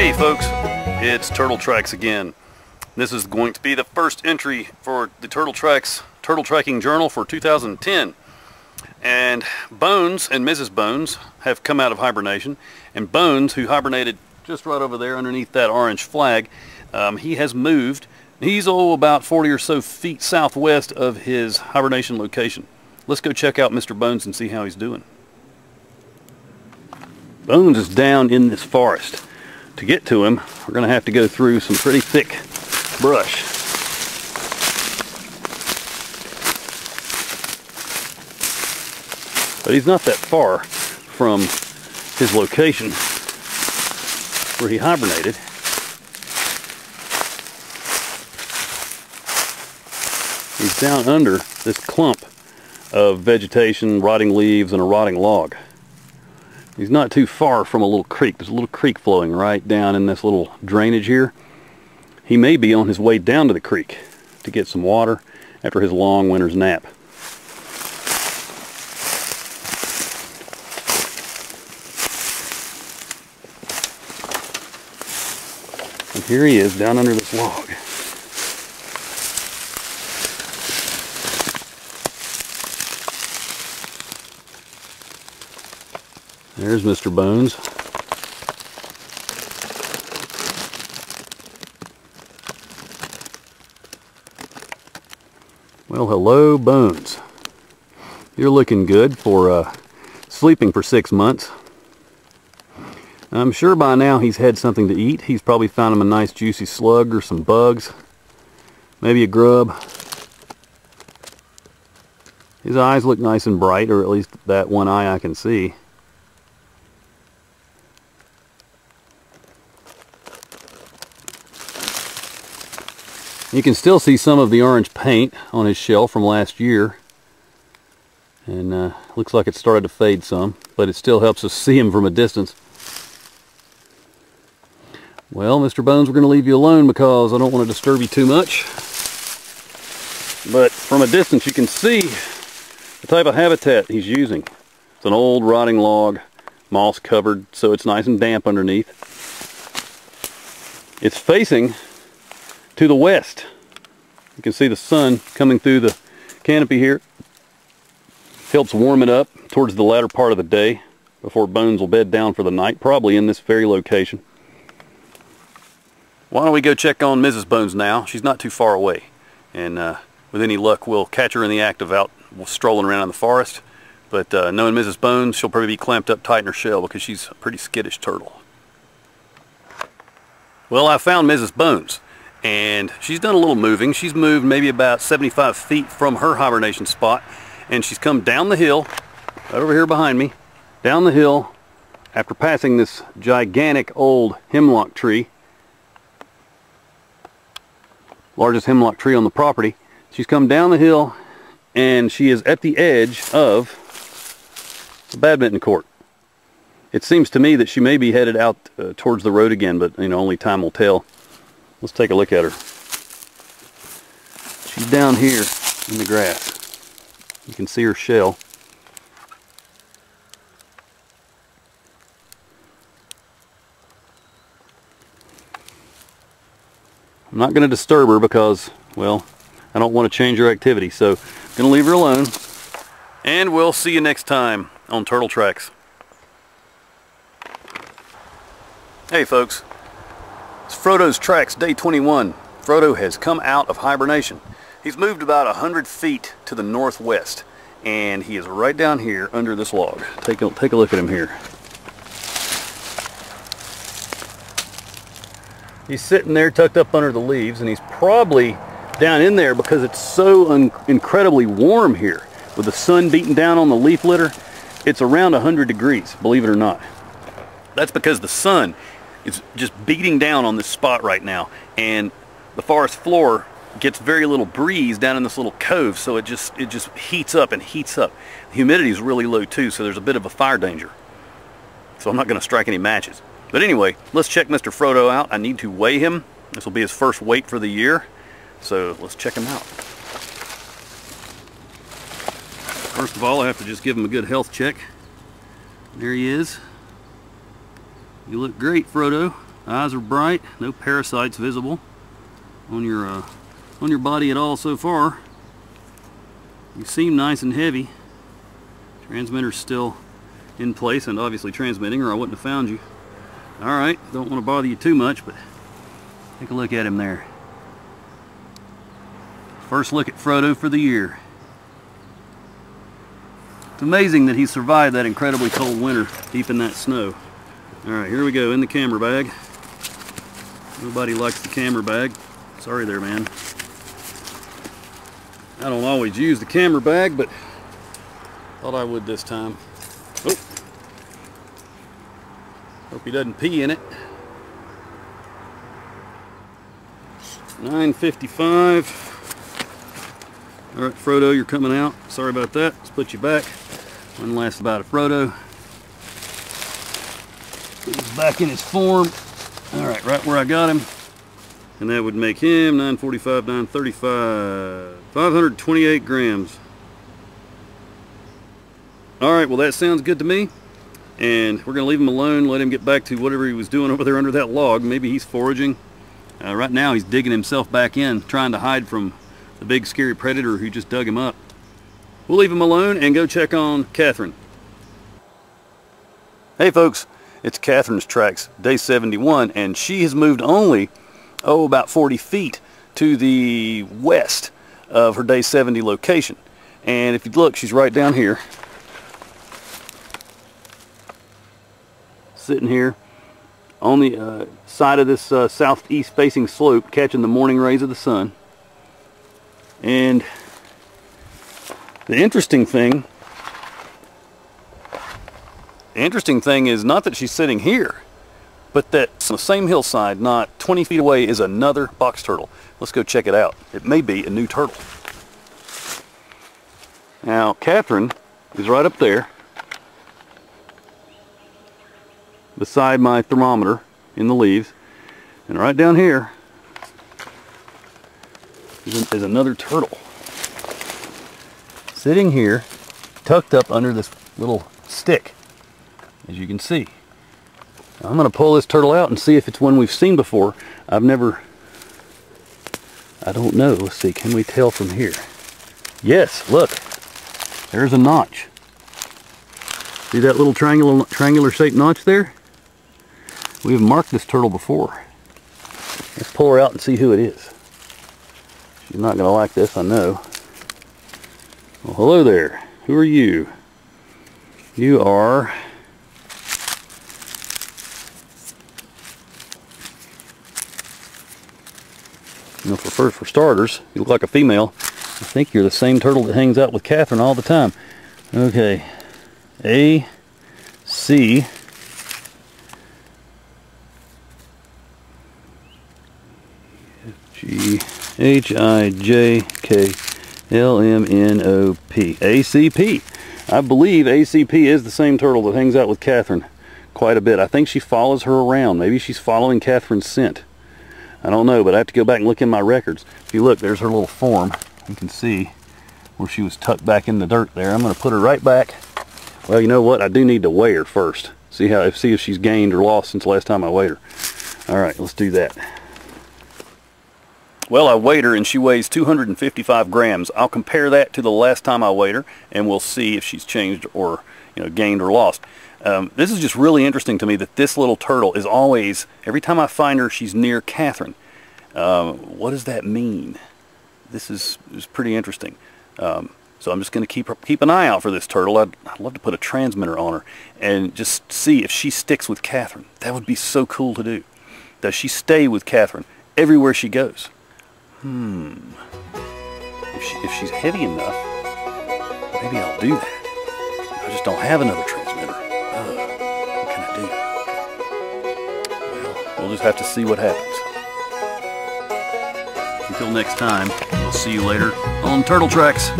Hey folks, it's Turtle Tracks again. This is going to be the first entry for the Turtle Tracks Turtle Tracking Journal for 2010. And Bones and Mrs. Bones have come out of hibernation. And Bones, who hibernated just right over there underneath that orange flag, um, he has moved. He's oh about 40 or so feet southwest of his hibernation location. Let's go check out Mr. Bones and see how he's doing. Bones is down in this forest. To get to him, we're going to have to go through some pretty thick brush. But he's not that far from his location where he hibernated. He's down under this clump of vegetation, rotting leaves, and a rotting log. He's not too far from a little creek. There's a little creek flowing right down in this little drainage here. He may be on his way down to the creek to get some water after his long winter's nap. And here he is down under this log. There's Mr. Bones. Well, hello, Bones. You're looking good for uh, sleeping for six months. I'm sure by now he's had something to eat. He's probably found him a nice juicy slug or some bugs. Maybe a grub. His eyes look nice and bright, or at least that one eye I can see. You can still see some of the orange paint on his shell from last year. And uh, looks like it started to fade some, but it still helps us see him from a distance. Well, Mr. Bones, we're going to leave you alone because I don't want to disturb you too much. But from a distance you can see the type of habitat he's using. It's an old rotting log, moss covered, so it's nice and damp underneath. It's facing to the west. You can see the sun coming through the canopy here. Helps warm it up towards the latter part of the day before Bones will bed down for the night, probably in this very location. Why don't we go check on Mrs. Bones now? She's not too far away. And uh, with any luck, we'll catch her in the act of out strolling around in the forest. But uh, knowing Mrs. Bones, she'll probably be clamped up tight in her shell because she's a pretty skittish turtle. Well, I found Mrs. Bones and she's done a little moving. She's moved maybe about 75 feet from her hibernation spot and she's come down the hill, over here behind me, down the hill after passing this gigantic old hemlock tree, largest hemlock tree on the property. She's come down the hill and she is at the edge of the badminton court. It seems to me that she may be headed out uh, towards the road again, but you know, only time will tell. Let's take a look at her. She's down here in the grass. You can see her shell. I'm not going to disturb her because, well, I don't want to change her activity. So I'm going to leave her alone. And we'll see you next time on Turtle Tracks. Hey folks, it's Frodo's Tracks, day 21. Frodo has come out of hibernation. He's moved about 100 feet to the northwest, and he is right down here under this log. Take a, take a look at him here. He's sitting there tucked up under the leaves, and he's probably down in there because it's so incredibly warm here. With the sun beating down on the leaf litter, it's around 100 degrees, believe it or not. That's because the sun is just beating down on this spot right now. And the forest floor gets very little breeze down in this little cove so it just it just heats up and heats up. The humidity is really low too so there's a bit of a fire danger. So I'm not going to strike any matches. But anyway let's check Mr. Frodo out. I need to weigh him. This will be his first weight for the year so let's check him out. First of all I have to just give him a good health check. There he is you look great, Frodo. Eyes are bright, no parasites visible on your uh, on your body at all so far. You seem nice and heavy. Transmitter's still in place and obviously transmitting or I wouldn't have found you. Alright, don't want to bother you too much, but take a look at him there. First look at Frodo for the year. It's amazing that he survived that incredibly cold winter deep in that snow. Alright, here we go in the camera bag. Nobody likes the camera bag. Sorry there, man. I don't always use the camera bag, but thought I would this time. Oh. Hope he doesn't pee in it. 955. All right, Frodo, you're coming out. Sorry about that. Let's put you back. One last about of Frodo. Back in his form. All right, right where I got him. And that would make him 945, 935, 528 grams. All right, well that sounds good to me. And we're gonna leave him alone, let him get back to whatever he was doing over there under that log. Maybe he's foraging. Uh, right now he's digging himself back in, trying to hide from the big scary predator who just dug him up. We'll leave him alone and go check on Catherine. Hey folks, it's Catherine's tracks, day 71, and she has moved only oh, about 40 feet to the west of her day 70 location. And if you look, she's right down here. Sitting here on the uh, side of this uh, southeast facing slope, catching the morning rays of the sun. And the interesting thing, the interesting thing is not that she's sitting here, but that on the same hillside, not 20 feet away, is another box turtle. Let's go check it out. It may be a new turtle. Now, Catherine is right up there beside my thermometer in the leaves. And right down here is, is another turtle. Sitting here, tucked up under this little stick, as you can see. I'm going to pull this turtle out and see if it's one we've seen before. I've never, I don't know. Let's see, can we tell from here? Yes, look, there's a notch. See that little triangular, triangular shaped notch there? We've marked this turtle before. Let's pull her out and see who it is. She's not going to like this, I know. Well, hello there. Who are you? You are You know, for for starters, you look like a female. I think you're the same turtle that hangs out with Catherine all the time. Okay. A, C, G, H, I, J, K, L, M, N, O, P. ACP. I believe ACP is the same turtle that hangs out with Catherine quite a bit. I think she follows her around. Maybe she's following Catherine's scent. I don't know, but I have to go back and look in my records. If you look, there's her little form. You can see where she was tucked back in the dirt there. I'm going to put her right back. Well, you know what? I do need to weigh her first. See how see if she's gained or lost since last time I weighed her. All right, let's do that. Well, I weighed her and she weighs 255 grams. I'll compare that to the last time I weighed her and we'll see if she's changed or you know gained or lost. Um, this is just really interesting to me that this little turtle is always, every time I find her, she's near Catherine. Um, what does that mean? This is, is pretty interesting. Um, so I'm just going to keep keep an eye out for this turtle. I'd, I'd, love to put a transmitter on her and just see if she sticks with Catherine. That would be so cool to do. Does she stay with Catherine everywhere she goes? Hmm. If, she, if she's heavy enough, maybe I'll do that. I just don't have another transmitter. what can I do? Well, we'll just have to see what happens. Until next time, we'll see you later on Turtle Tracks.